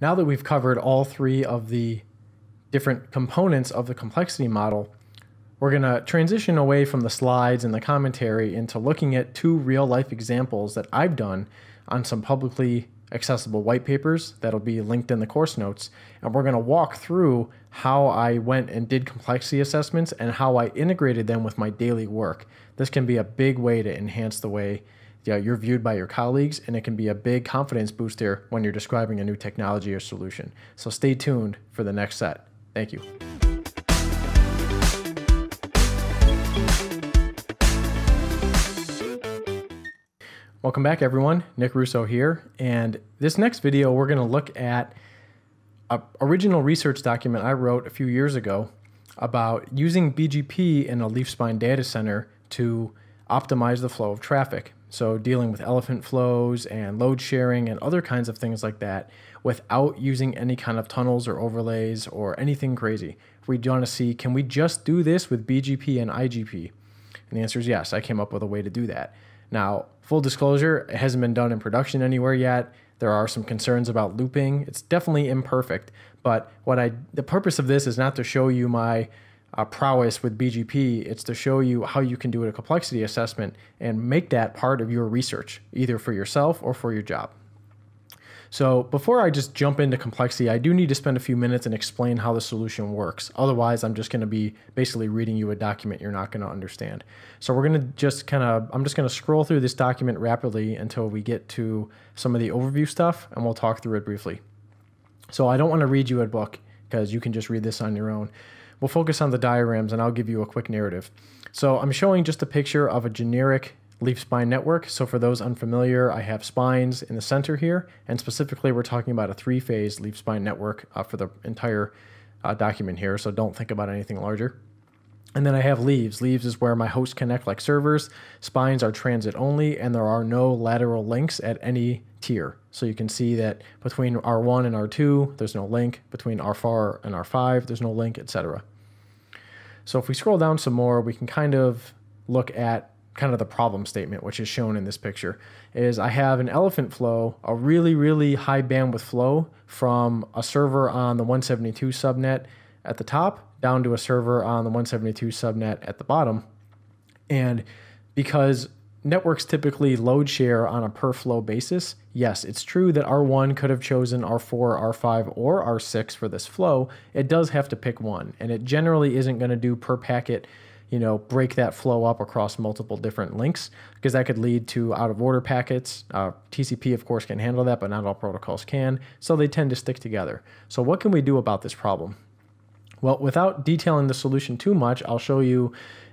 now that we've covered all three of the different components of the complexity model, we're going to transition away from the slides and the commentary into looking at two real life examples that I've done on some publicly accessible white papers that'll be linked in the course notes. And we're going to walk through how I went and did complexity assessments and how I integrated them with my daily work. This can be a big way to enhance the way yeah, you're viewed by your colleagues, and it can be a big confidence booster when you're describing a new technology or solution. So stay tuned for the next set. Thank you. Welcome back everyone, Nick Russo here, and this next video we're going to look at a original research document I wrote a few years ago about using BGP in a leaf spine data center to optimize the flow of traffic. So dealing with elephant flows and load sharing and other kinds of things like that without using any kind of tunnels or overlays or anything crazy. We want to see, can we just do this with BGP and IGP? And the answer is yes, I came up with a way to do that. Now, full disclosure, it hasn't been done in production anywhere yet. There are some concerns about looping. It's definitely imperfect, but what I the purpose of this is not to show you my uh, prowess with BGP. It's to show you how you can do a complexity assessment and make that part of your research, either for yourself or for your job. So before I just jump into complexity, I do need to spend a few minutes and explain how the solution works. Otherwise, I'm just going to be basically reading you a document you're not going to understand. So we're going to just kind of, I'm just going to scroll through this document rapidly until we get to some of the overview stuff and we'll talk through it briefly. So I don't want to read you a book because you can just read this on your own. We'll focus on the diagrams and I'll give you a quick narrative. So I'm showing just a picture of a generic leaf spine network. So for those unfamiliar, I have spines in the center here, and specifically we're talking about a three-phase leaf spine network uh, for the entire uh, document here, so don't think about anything larger. And then I have leaves. Leaves is where my hosts connect like servers. Spines are transit only, and there are no lateral links at any tier. So you can see that between R1 and R2, there's no link. Between R4 and R5, there's no link, etc. So if we scroll down some more, we can kind of look at kind of the problem statement, which is shown in this picture, is I have an elephant flow, a really, really high bandwidth flow from a server on the 172 subnet at the top down to a server on the 172 subnet at the bottom. And because networks typically load share on a per flow basis, yes, it's true that R1 could have chosen R4, R5, or R6 for this flow. It does have to pick one, and it generally isn't going to do per packet you know, break that flow up across multiple different links because that could lead to out of order packets. Uh, TCP, of course, can handle that, but not all protocols can. So they tend to stick together. So what can we do about this problem? Well, without detailing the solution too much, I'll show you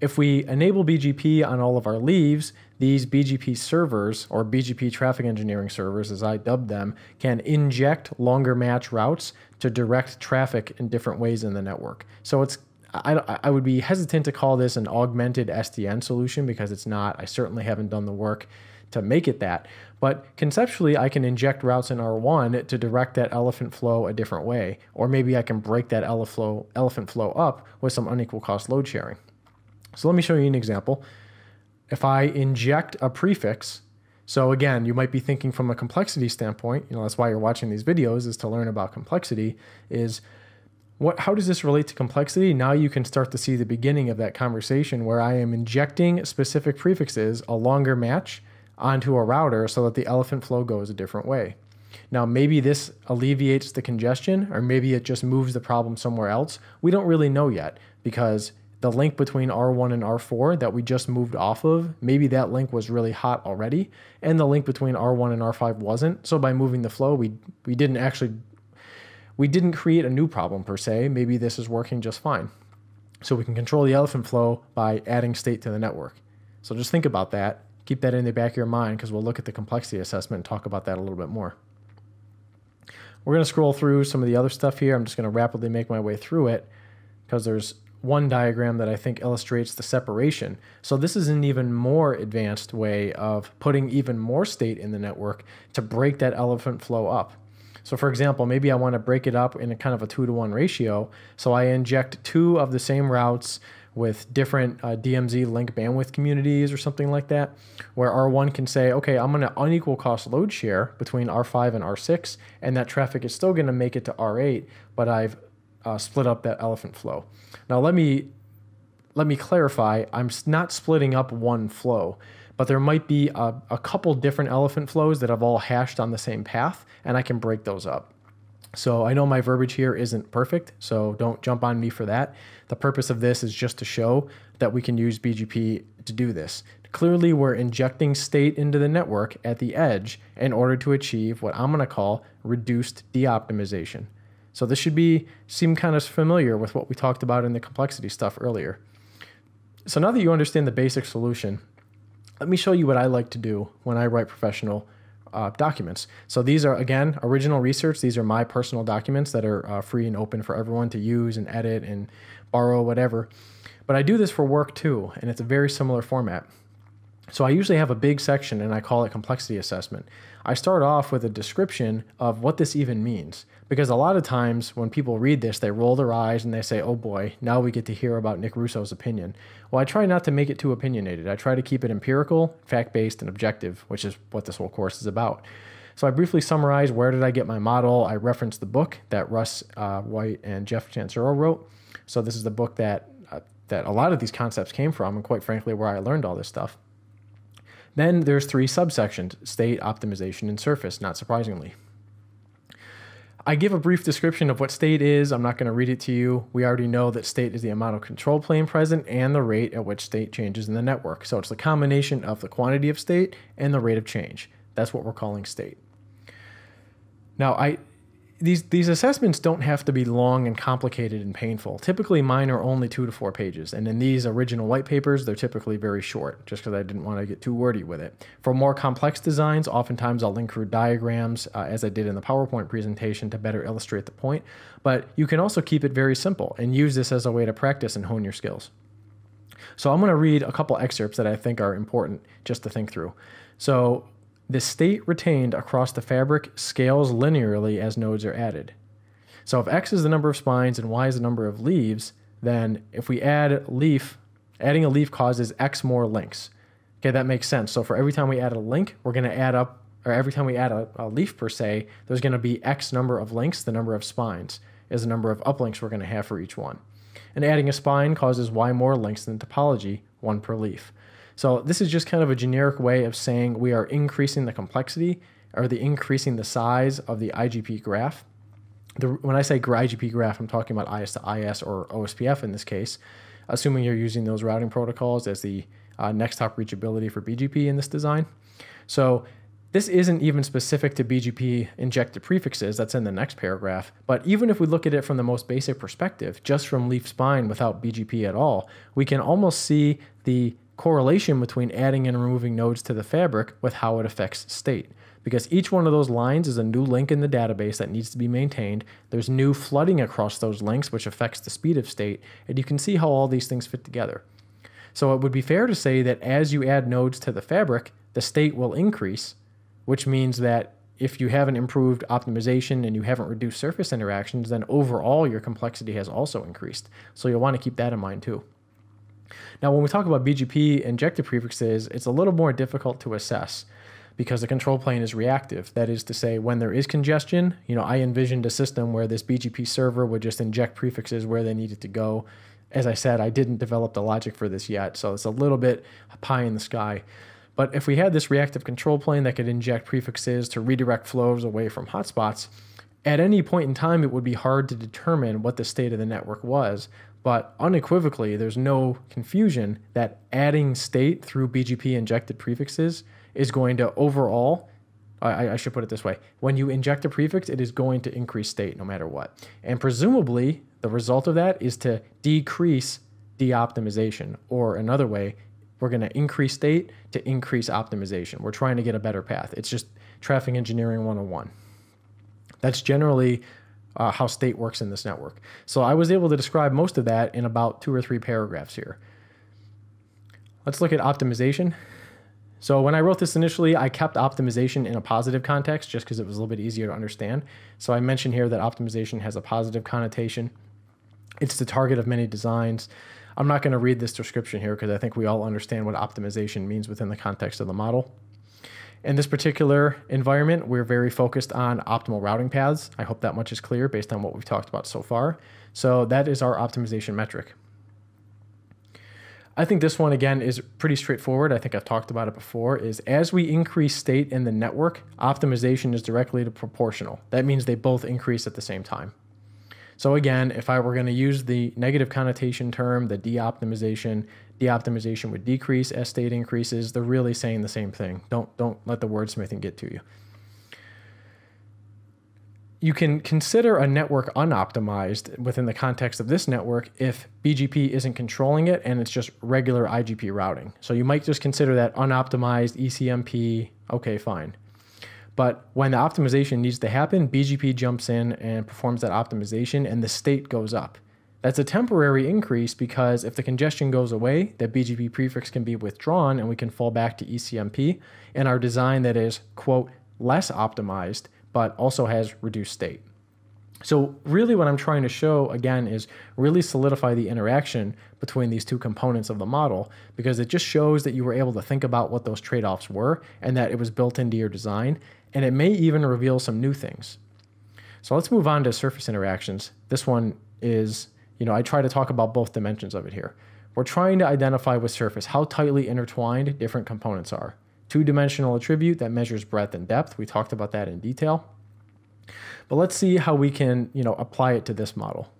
if we enable BGP on all of our leaves, these BGP servers, or BGP traffic engineering servers as I dub them, can inject longer match routes to direct traffic in different ways in the network. So it's I, I would be hesitant to call this an augmented SDN solution because it's not. I certainly haven't done the work to make it that. But conceptually, I can inject routes in R1 to direct that elephant flow a different way. Or maybe I can break that elephant flow up with some unequal cost load sharing. So let me show you an example. If I inject a prefix, so again, you might be thinking from a complexity standpoint, you know, that's why you're watching these videos is to learn about complexity, is what how does this relate to complexity? Now you can start to see the beginning of that conversation where I am injecting specific prefixes, a longer match, onto a router so that the elephant flow goes a different way. Now, maybe this alleviates the congestion, or maybe it just moves the problem somewhere else. We don't really know yet because the link between R1 and R4 that we just moved off of, maybe that link was really hot already, and the link between R1 and R5 wasn't. So by moving the flow, we we didn't actually we didn't create a new problem per se. Maybe this is working just fine. So we can control the elephant flow by adding state to the network. So just think about that. Keep that in the back of your mind because we'll look at the complexity assessment and talk about that a little bit more. We're going to scroll through some of the other stuff here. I'm just going to rapidly make my way through it because there's one diagram that I think illustrates the separation. So this is an even more advanced way of putting even more state in the network to break that elephant flow up. So for example, maybe I want to break it up in a kind of a two to one ratio. So I inject two of the same routes with different uh, DMZ link bandwidth communities or something like that, where R1 can say, okay, I'm going to unequal cost load share between R5 and R6, and that traffic is still going to make it to R8, but I've uh, split up that elephant flow. Now let me let me clarify. I'm not splitting up one flow, but there might be a, a couple different elephant flows that have all hashed on the same path, and I can break those up. So I know my verbiage here isn't perfect, so don't jump on me for that. The purpose of this is just to show that we can use BGP to do this. Clearly, we're injecting state into the network at the edge in order to achieve what I'm going to call reduced de-optimization. So this should be seem kind of familiar with what we talked about in the complexity stuff earlier. So now that you understand the basic solution, let me show you what I like to do when I write professional uh, documents. So these are, again, original research. These are my personal documents that are uh, free and open for everyone to use and edit and borrow, whatever. But I do this for work too, and it's a very similar format. So I usually have a big section and I call it complexity assessment. I start off with a description of what this even means. Because a lot of times when people read this, they roll their eyes and they say, oh boy, now we get to hear about Nick Russo's opinion. Well, I try not to make it too opinionated. I try to keep it empirical, fact based, and objective, which is what this whole course is about. So I briefly summarize where did I get my model. I reference the book that Russ uh, White and Jeff Tantsura wrote. So this is the book that uh, that a lot of these concepts came from, and quite frankly, where I learned all this stuff. Then there's three subsections: state, optimization, and surface. Not surprisingly. I give a brief description of what state is. I'm not going to read it to you. We already know that state is the amount of control plane present and the rate at which state changes in the network. So it's the combination of the quantity of state and the rate of change. That's what we're calling state. Now, I these these assessments don't have to be long and complicated and painful. Typically, mine are only two to four pages, and in these original white papers, they're typically very short, just because I didn't want to get too wordy with it. For more complex designs, oftentimes I'll include diagrams, uh, as I did in the PowerPoint presentation, to better illustrate the point. But you can also keep it very simple and use this as a way to practice and hone your skills. So I'm going to read a couple excerpts that I think are important just to think through. So the state retained across the fabric scales linearly as nodes are added. So if x is the number of spines and y is the number of leaves, then if we add leaf, adding a leaf causes x more links. Okay, that makes sense. So for every time we add a link, we're going to add up, or every time we add a, a leaf per se, there's going to be x number of links, the number of spines is the number of uplinks we're going to have for each one. And adding a spine causes y more links than topology, one per leaf. So this is just kind of a generic way of saying we are increasing the complexity or the increasing the size of the IGP graph. The, when I say IGP graph, I'm talking about IS to IS or OSPF in this case, assuming you're using those routing protocols as the uh, next hop reachability for BGP in this design. So this isn't even specific to BGP injected prefixes, that's in the next paragraph. But even if we look at it from the most basic perspective, just from leaf spine without BGP at all, we can almost see the correlation between adding and removing nodes to the fabric with how it affects state. Because each one of those lines is a new link in the database that needs to be maintained. There's new flooding across those links, which affects the speed of state, and you can see how all these things fit together. So it would be fair to say that as you add nodes to the fabric, the state will increase, which means that if you haven't improved optimization and you haven't reduced surface interactions, then overall your complexity has also increased. So you'll want to keep that in mind too. Now, when we talk about BGP injected prefixes, it's a little more difficult to assess because the control plane is reactive. That is to say, when there is congestion, you know, I envisioned a system where this BGP server would just inject prefixes where they needed to go. As I said, I didn't develop the logic for this yet, so it's a little bit pie in the sky. But if we had this reactive control plane that could inject prefixes to redirect flows away from hotspots, at any point in time, it would be hard to determine what the state of the network was but unequivocally, there's no confusion that adding state through BGP injected prefixes is going to overall, I, I, should put it this way, when you inject a prefix, it is going to increase state no matter what. And presumably, the result of that is to decrease de-optimization, or another way, we're going to increase state to increase optimization. We're trying to get a better path. It's just traffic engineering 101. That's generally uh, how state works in this network. So I was able to describe most of that in about two or three paragraphs here. Let's look at optimization. So when I wrote this initially, I kept optimization in a positive context just because it was a little bit easier to understand. So I mentioned here that optimization has a positive connotation. It's the target of many designs. I'm not going to read this description here because I think we all understand what optimization means within the context of the model. In this particular environment, we're very focused on optimal routing paths. I hope that much is clear based on what we've talked about so far. So that is our optimization metric. I think this one again is pretty straightforward. I think I've talked about it before is as we increase state in the network, optimization is directly proportional. That means they both increase at the same time. So again, if I were going to use the negative connotation term, the de-optimization, de-optimization would decrease as state increases. They're really saying the same thing. Don't don't let the wordsmithing get to you. You can consider a network unoptimized within the context of this network if BGP isn't controlling it and it's just regular IGP routing. So you might just consider that unoptimized ECMP, okay, fine. But when the optimization needs to happen, BGP jumps in and performs that optimization and the state goes up. That's a temporary increase because if the congestion goes away, the BGP prefix can be withdrawn and we can fall back to ECMP in our design that is, quote, less optimized, but also has reduced state. So really what I'm trying to show again is really solidify the interaction between these two components of the model because it just shows that you were able to think about what those trade-offs were and that it was built into your design and it may even reveal some new things. So let's move on to surface interactions. This one is, you know, I try to talk about both dimensions of it here. We're trying to identify with surface how tightly intertwined different components are. Two-dimensional attribute that measures breadth and depth. We talked about that in detail. But let's see how we can, you know, apply it to this model.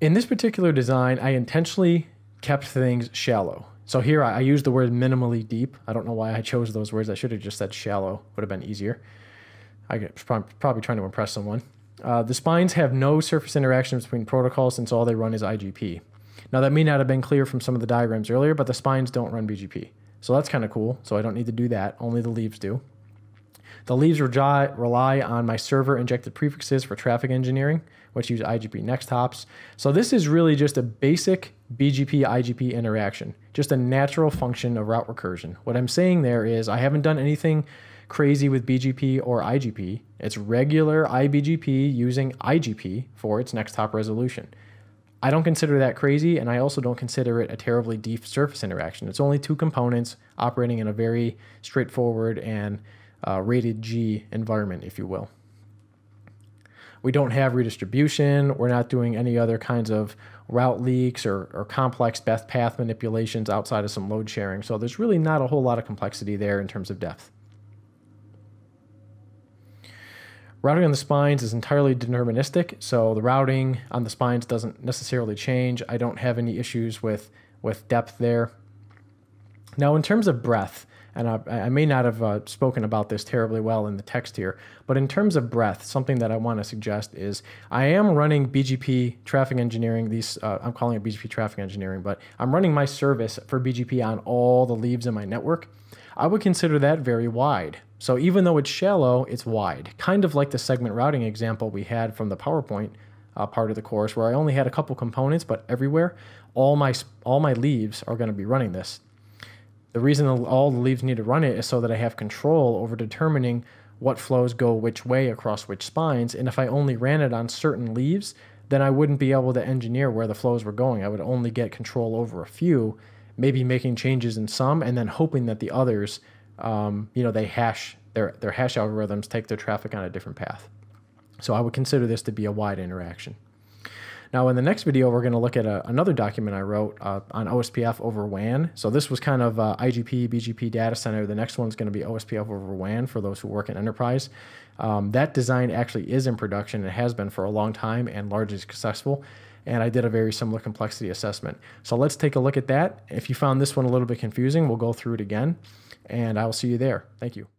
In this particular design, I intentionally kept things shallow. So here I, I use the word minimally deep. I don't know why I chose those words. I should have just said shallow. Would have been easier. I get probably trying to impress someone. Uh, the spines have no surface interaction between protocols since all they run is IGP. Now that may not have been clear from some of the diagrams earlier, but the spines don't run BGP. So that's kind of cool. So I don't need to do that. Only the leaves do. The leaves rely on my server injected prefixes for traffic engineering, which use IGP next hops. So this is really just a basic BGP IGP interaction, just a natural function of route recursion. What I'm saying there is I haven't done anything crazy with BGP or IGP. It's regular IBGP using IGP for its next hop resolution. I don't consider that crazy, and I also don't consider it a terribly deep surface interaction. It's only two components operating in a very straightforward and uh, rated G environment, if you will. We don't have redistribution. We're not doing any other kinds of route leaks or, or complex path manipulations outside of some load sharing. So there's really not a whole lot of complexity there in terms of depth. Routing on the spines is entirely deterministic, so the routing on the spines doesn't necessarily change. I don't have any issues with, with depth there. Now, in terms of breadth, and I, I may not have uh, spoken about this terribly well in the text here, but in terms of breadth, something that I want to suggest is I am running BGP traffic engineering. These uh, I'm calling it BGP traffic engineering, but I'm running my service for BGP on all the leaves in my network. I would consider that very wide. So even though it's shallow, it's wide, kind of like the segment routing example we had from the PowerPoint uh, part of the course, where I only had a couple components, but everywhere, all my all my leaves are going to be running this. The reason all the leaves need to run it is so that I have control over determining what flows go which way across which spines. And if I only ran it on certain leaves, then I wouldn't be able to engineer where the flows were going. I would only get control over a few, maybe making changes in some, and then hoping that the others, um, you know, they hash their their hash algorithms take their traffic on a different path. So I would consider this to be a wide interaction. Now, in the next video, we're going to look at a, another document I wrote uh, on OSPF over WAN. So this was kind of uh, IGP, BGP data center. The next one's going to be OSPF over WAN for those who work in enterprise. Um, that design actually is in production. It has been for a long time and largely successful. And I did a very similar complexity assessment. So let's take a look at that. If you found this one a little bit confusing, we'll go through it again. And I will see you there. Thank you.